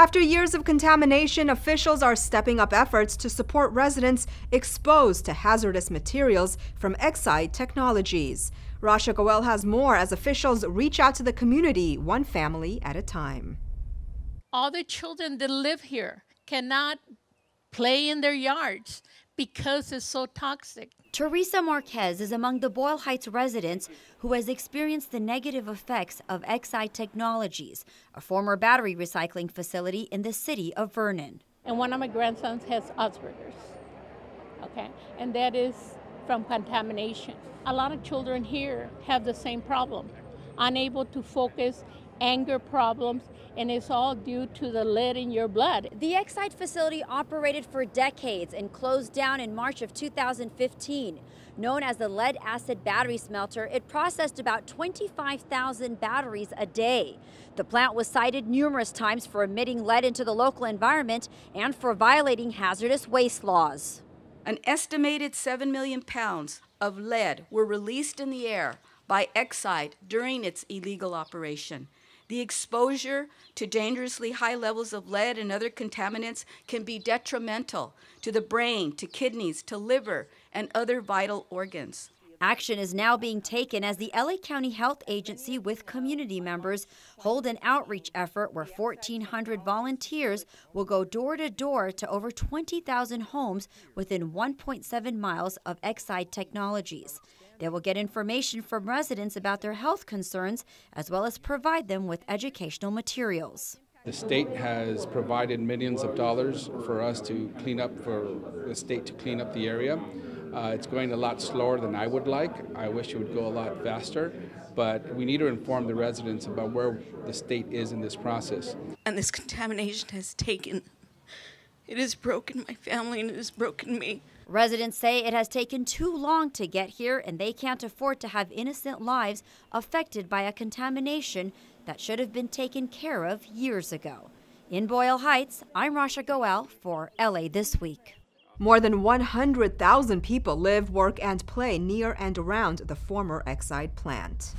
After years of contamination, officials are stepping up efforts to support residents exposed to hazardous materials from Exide Technologies. Rasha Goel has more as officials reach out to the community, one family at a time. All the children that live here cannot play in their yards because it's so toxic. Teresa Marquez is among the Boyle Heights residents who has experienced the negative effects of Exide Technologies, a former battery recycling facility in the city of Vernon. And one of my grandsons has Asperger's, okay? And that is from contamination. A lot of children here have the same problem, unable to focus anger problems, and it's all due to the lead in your blood. The Exide facility operated for decades and closed down in March of 2015. Known as the lead acid battery smelter, it processed about 25,000 batteries a day. The plant was cited numerous times for emitting lead into the local environment and for violating hazardous waste laws. An estimated 7 million pounds of lead were released in the air by Exide during its illegal operation. The exposure to dangerously high levels of lead and other contaminants can be detrimental to the brain, to kidneys, to liver, and other vital organs. Action is now being taken as the LA County Health Agency with community members hold an outreach effort where 1,400 volunteers will go door to door to over 20,000 homes within 1.7 miles of Exide Technologies. They will get information from residents about their health concerns as well as provide them with educational materials. The state has provided millions of dollars for us to clean up, for the state to clean up the area. Uh, it's going a lot slower than I would like. I wish it would go a lot faster, but we need to inform the residents about where the state is in this process. And this contamination has taken, it has broken my family and it has broken me. Residents say it has taken too long to get here and they can't afford to have innocent lives affected by a contamination that should have been taken care of years ago. In Boyle Heights, I'm Rasha Goel for LA This Week. More than 100,000 people live, work, and play near and around the former Exide plant.